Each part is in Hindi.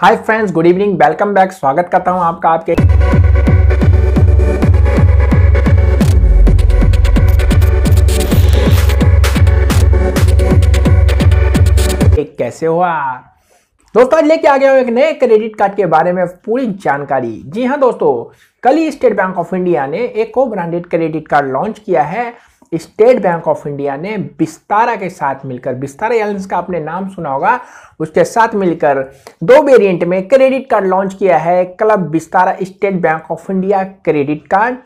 Hi friends good evening welcome back स्वागत करता हूँ आपका, आपके। कैसे हुआ दोस्तों, आज लेके आ गया हूँ एक नए क्रेडिट कार्ड के बारे में पूरी जानकारी। जी हाँ दोस्तों, कल ही स्टेट बैंक ऑफ़ इंडिया ने एक को ब्रांडेड क्रेडिट कार्ड लॉन्च किया है स्टेट बैंक ऑफ़ इंडिया ने बिस्तारा के साथ मिलकर, बिस्तारा एयरलाइंस का आपने नाम सुना होगा, उसके साथ मिलकर दो वेरिएंट में क्रेडिट कार्ड लॉन्च किया है, club Vistara State Bank of India credit card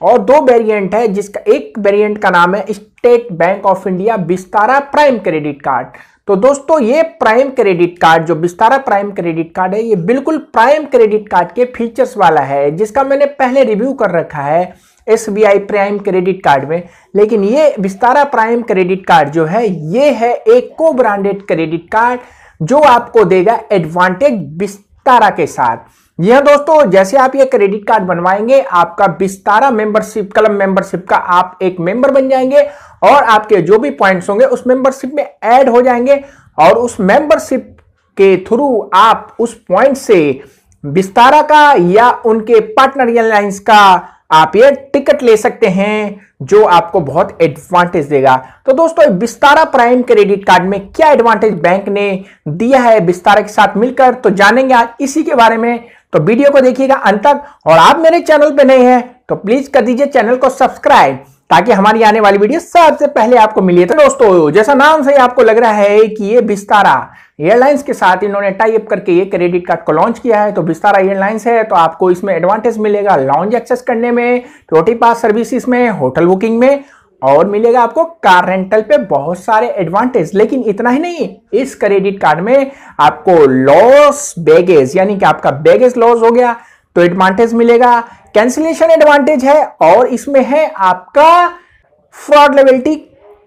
और दो वेरिएंट है, जिसका एक वेरिएंट का नाम है State Bank of India Vistara prime credit card तो दोस्तों, ये प्राइम क्रेडिट कार्ड जो बिस्तारा प्राइम क्रेडिट कार्ड है, ये बिल्कुल प्राइम क्रेडिट कार्ड के फीचर्स वाला है, जिसका मैंने पहले रिव्यू कर रखा है। SBI प्राइम क्रेडिट कार्ड में। लेकिन ये विस्तारा प्राइम क्रेडिट कार्ड जो है, ये है एक को ब्रांडेड क्रेडिट कार्ड जो आपको देगा एडवांटेज विस्तारा के साथ। यह दोस्तों, जैसे आप ये क्रेडिट कार्ड बनवाएँगे, आपका विस्तारा मेंबरशिप क्लब मेंबरशिप का आप एक मेंबर बन जाएँगे और आपके जो भी पॉइंट्स होंगे, उस मेंबरशिप में ऐड हो जाएँगे और उस मेंबरशिप के थ्रू आप उस पॉइंट से विस्तारा का या उनके पार्टनर एयरलाइंस का आप ये टिकट ले सकते हैं जो आपको बहुत एडवांटेज देगा। तो दोस्तों विस्तारा प्राइम क्रेडिट कार्ड में क्या एडवांटेज बैंक ने दिया है विस्तारा के साथ मिलकर? तो जानेंगे आज इसी के बारे में। तो वीडियो को देखिएगा अंत तक। और आप मेरे चैनल पे नए हैं तो प्लीज़ कर दीजिए चैनल को सब्सक्राइब ताकि हमारी आने वाली वीडियो सबसे पहले आपको मिले। तो दोस्तों, जैसा नाम से आपको लग रहा है कि ये विस्तारा एयरलाइंस के साथ इन्होंने टाइप करके ये क्रेडिट कार्ड को लॉन्च किया है तो विस्तारा एयरलाइंस है तो आपको इसमें एडवांटेज मिलेगा लॉन्च एक्सेस करने में टोटी पास सर्विसेज़ में होटल बुकिंग में, और मिलेगा आपको कार रेंटल पे बहुत सारे एडवांटेज लेकिन इतना ही नहीं, इस क्रेडिट कार्ड में आपको लॉस बैगेज यानी कि आपका बैगेज लॉस हो गया तो एडवांटेज मिलेगा। कैंसिलेशन एडवांटेज है, और इसमें है आपका फ्रॉड लेबिलिटी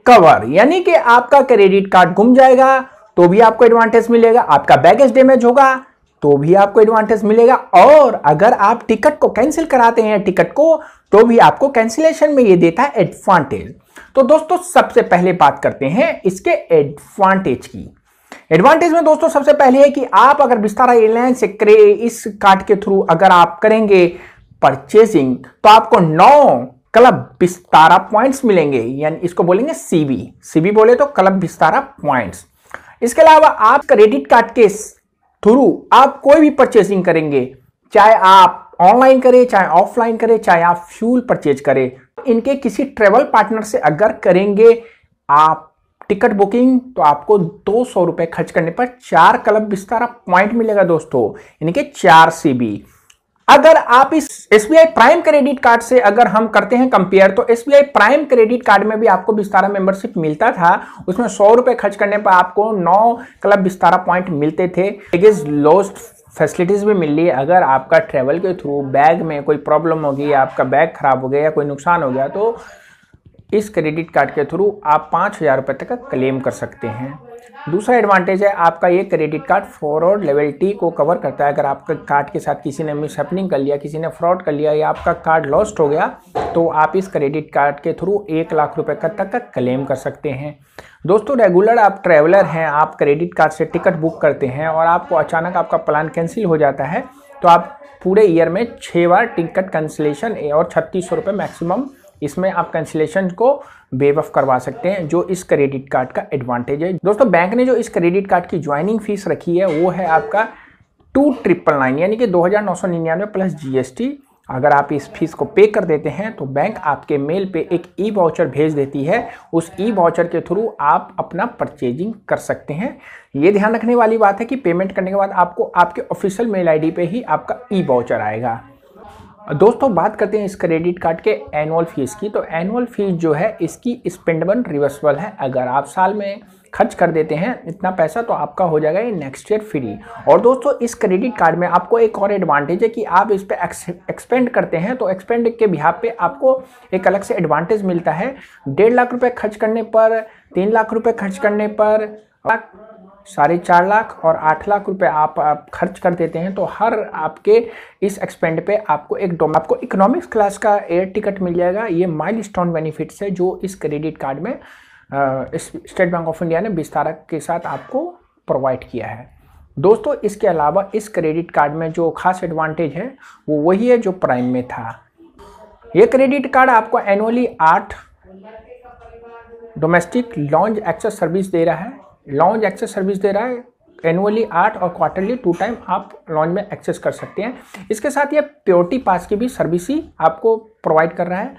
कवर यानी कि आपका क्रेडिट कार्ड गुम जाएगा तो भी आपको एडवांटेज मिलेगा, आपका बैगेज डैमेज होगा तो भी आपको एडवांटेज मिलेगा। और अगर आप टिकट को कैंसिल कराते हैं टिकट को तो भी आपको कैंसिलेशन में ये देता है एडवांटेज तो दोस्तों, सबसे पहले बात करते हैं इसके एडवांटेज की। एडवांटेज में दोस्तों, सबसे पहले है कि आप अगर विस्तारा एयरलाइन से इस कार्ड के थ्रू अगर आप करेंगे परचेजिंग तो आपको नौ क्लब विस्तारा पॉइंट्स मिलेंगे। यानी इसको बोलेंगे सीबी सीबी बोले तो क्लब विस्तारा पॉइंट्स इसके अलावा आप क्रेडिट कार्ड के थ्रू आप कोई भी परचेसिंग करेंगे, चाहे आप ऑनलाइन करें, चाहे ऑफलाइन करें, चाहे आप फ्यूल परचेज करें, इनके किसी ट्रेवल पार्टनर से अगर करेंगे आप टिकट बुकिंग तो आपको दो सौ रुपए खर्च करने पर चार क्लब विस्तारा पॉइंट मिलेगा दोस्तों इनके चार सीबी अगर आप इस SBI प्राइम क्रेडिट कार्ड से अगर हम करते हैं कंपेयर तो SBI प्राइम क्रेडिट कार्ड में भी आपको विस्तारा मेंबरशिप मिलता था। उसमें सौ रुपए खर्च करने पर आपको नौ क्लब विस्तारा पॉइंट मिलते थे। लॉस्ट फैसिलिटीज़ भी मिल रही है। अगर आपका ट्रेवल के थ्रू बैग में कोई प्रॉब्लम होगी, आपका बैग खराब हो गया या कोई नुकसान हो गया तो इस क्रेडिट कार्ड के थ्रू आप पाँच हज़ार रुपये तक क्लेम कर सकते हैं। दूसरा एडवांटेज है, आपका ये credit card forward level T को कवर करता है। अगर आपका कार्ड के साथ किसी ने मिस कर लिया, किसी ने फ्रॉड कर लिया, या आपका कार्ड लॉस्ट हो गया तो आप इस क्रेडिट कार्ड के थ्रू एक लाख रुपए का तक का क्लेम कर सकते हैं। दोस्तों रेगुलर आप ट्रैवलर हैं, आप क्रेडिट कार्ड से टिकट बुक करते हैं और आपको अचानक आपका प्लान कैंसिल हो जाता है तो आप पूरे ईयर में छः बार टिकट कैंसिलेशन और छत्तीस सौ मैक्सिमम इसमें आप कैंसिलेशन को वेव ऑफ़ करवा सकते हैं, जो इस क्रेडिट कार्ड का एडवांटेज है। दोस्तों बैंक ने जो इस क्रेडिट कार्ड की ज्वाइनिंग फ़ीस रखी है, वो है आपका टू ट्रिपल नाइन यानी कि दो हज़ार नौ सौ निन्यानवे प्लस जीएसटी अगर आप इस फ़ीस को पे कर देते हैं तो बैंक आपके मेल पे एक ई वाउचर भेज देती है। उस ई वाउचर के थ्रू आप अपना परचेजिंग कर सकते हैं। ये ध्यान रखने वाली बात है कि पेमेंट करने के बाद आपको आपके ऑफिशियल मेल आईडी पे ही आपका ई वाउचर आएगा। दोस्तों, बात करते हैं इस क्रेडिट कार्ड के एनुअल फ़ीस की। तो एनुअल फ़ीस जो है, इसकी स्पेंडेबल रिवर्सबल है। अगर आप साल में खर्च कर देते हैं इतना पैसा तो आपका हो जाएगा ये नेक्स्ट ईयर फ्री और दोस्तों, इस क्रेडिट कार्ड में आपको एक और एडवांटेज है कि आप इस पर एक्सपेंड करते हैं तो एक्सपेंड के बिहार पे आपको एक अलग से एडवांटेज मिलता है। डेढ़ लाख रुपए खर्च करने पर, तीन लाख रुपए खर्च करने पर साढ़े चार लाख और आठ लाख रुपए आप, आप खर्च कर देते हैं तो हर आपके इस एक्सपेंड पे आपको एक डोम आपको इकोनॉमिक्स क्लास का एयर टिकट मिल जाएगा। ये माइल स्टोन बेनिफिट्स है जो इस क्रेडिट कार्ड में स्टेट बैंक ऑफ़ इंडिया ने विस्तारा के साथ आपको प्रोवाइड किया है। दोस्तों इसके अलावा इस क्रेडिट कार्ड में जो खास एडवांटेज है वो वही है जो प्राइम में था। ये क्रेडिट कार्ड आपको एनुअली आठ डोमेस्टिक लॉन्च एक्सेस सर्विस दे रहा है। लॉन्च एक्सेस सर्विस दे रहा है एनुअली आठ और क्वार्टरली टू टाइम आप लॉन्च में एक्सेस कर सकते हैं। इसके साथ ये प्योरिटी पास की भी सर्विस ही आपको प्रोवाइड कर रहा है।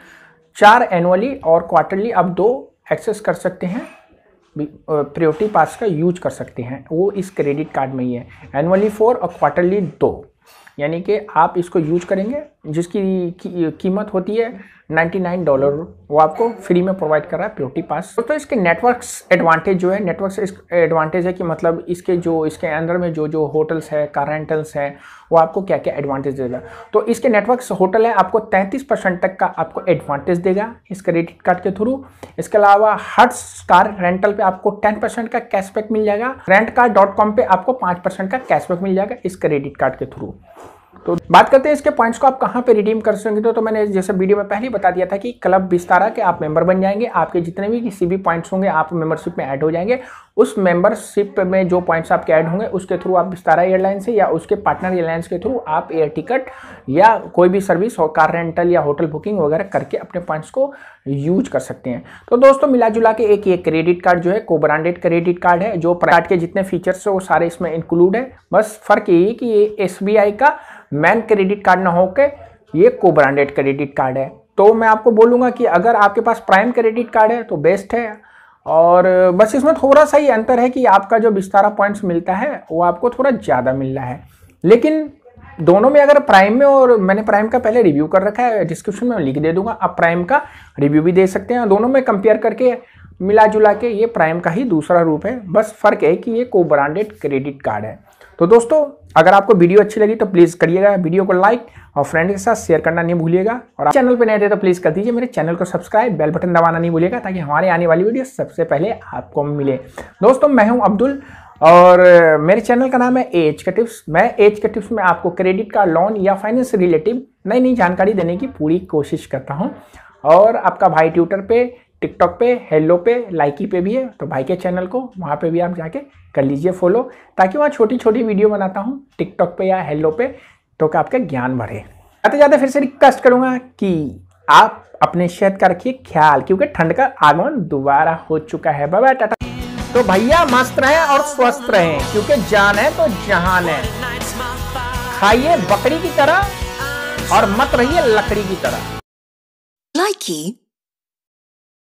चार एनुअली और क्वार्टरली आप दो एक्सेस कर सकते हैं प्रियोरिटी पास का यूज़ कर सकते हैं। वो इस क्रेडिट कार्ड में ही है। एनुअली फोर और क्वार्टरली दो। यानी कि आप इसको यूज़ करेंगे जिसकी की, कीमत होती है 99 डॉलर वो आपको फ्री में प्रोवाइड कर रहा है प्योरिटी पास तो, तो इसके नेटवर्क्स एडवांटेज जो है नेटवर्क्स एडवांटेज है कि मतलब इसके जो इसके अंदर में जो जो होटल्स है कार रेंटल्स हैं वो आपको क्या क्या एडवांटेज देगा। तो इसके नेटवर्क्स होटल है आपको 33 परसेंट तक का आपको एडवांटेज देगा इस क्रेडिट कार्ड के थ्रू इसके अलावा हर कार रेंटल पे आपको टेन परसेंट का कैशबैक मिल जाएगा। रेंट डॉट कॉम पे आपको पाँच परसेंट का कैशबैक मिल जाएगा इस क्रेडिट कार्ड के थ्रू तो बात करते हैं इसके पॉइंट्स को आप कहाँ पे रिडीम कर सकेंगे। हो तो मैंने जैसे वीडियो में पहले ही बता दिया था कि क्लब विस्तारा के आप मेंबर बन जाएँगे। आपके जितने भी किसी भी पॉइंट्स होंगे, आप मेंबरशिप में ऐड हो जाएँगे। उस मेंबरशिप में जो पॉइंट्स आपके ऐड होंगे, उसके थ्रू आप विस्तारा एयरलाइन से या उसके पार्टनर एयरलाइंस के थ्रू आप एयर टिकट या कोई भी सर्विस और कार रेंटल या होटल बुकिंग वगैरह करके अपने पॉइंट्स को यूज़ कर सकते हैं। तो दोस्तों मिला जुला के एक ये क्रेडिट कार्ड जो है को ब्रांडेड क्रेडिट कार्ड है, जो कार्ड के जितने फीचर्स है, वो सारे इसमें इंक्लूड है। बस फ़र्क यही कि ये एस का मैन क्रेडिट कार्ड ना होके ये को ब्रांडेड क्रेडिट कार्ड है। तो मैं आपको बोलूँगा कि अगर आपके पास प्राइम क्रेडिट कार्ड है तो बेस्ट है। और बस इसमें थोड़ा सा ही अंतर है कि आपका जो विस्तारा पॉइंट्स मिलता है, वो आपको थोड़ा ज़्यादा मिल रहा है। लेकिन दोनों में अगर प्राइम में और मैंने प्राइम का पहले रिव्यू कर रखा है डिस्क्रिप्शन में लिख दे दूँगा। आप प्राइम का रिव्यू भी दे सकते हैं। दोनों में कंपेयर करके मिला जुला के ये प्राइम का ही दूसरा रूप है। बस फ़र्क है कि ये को ब्रांडेड क्रेडिट कार्ड है। तो दोस्तों, अगर आपको वीडियो अच्छी लगी तो प्लीज़ करिएगा। वीडियो को लाइक और फ्रेंड के साथ शेयर करना नहीं भूलिएगा। और आप चैनल पर नए थे तो प्लीज़ कर दीजिए मेरे चैनल को सब्सक्राइब बेल बटन दबाना नहीं भूलिएगा ताकि हमारे आने वाली वीडियो सबसे पहले आपको मिले। दोस्तों, मैं हूँ अब्दुल और मेरे चैनल का नाम है एच के टिप्स मैं एच के टिप्स में आपको क्रेडिट कार्ड लोन या फाइनेंस रिलेटिव नई नई जानकारी देने की पूरी कोशिश करता हूँ। और आपका भाई ट्विटर पे टिकटॉक पे, हेलो पे, लाइकी पे भी है तो भाई के चैनल को, वहाँ पे भी आप जाके कर लीजिए फॉलो ताकि वहाँ छोटी छोटी वीडियो बनाता हूँ, टिकटॉक पे या हेलो पे तो क्या आपका ज्ञान बढ़े। आते जाते फिर से रिक्वेस्ट करूँगा कि आप अपने सेहत का रखिए ख्याल, क्योंकि ठंड का आगमन दोबारा हो चुका है। बाबा टाटा। तो भैया, मस्त रहे और स्वस्थ रहे, क्योंकि जान है तो जहान है। खाइए बकरी की तरह और मत रहिए लकड़ी की तरह। लाइकी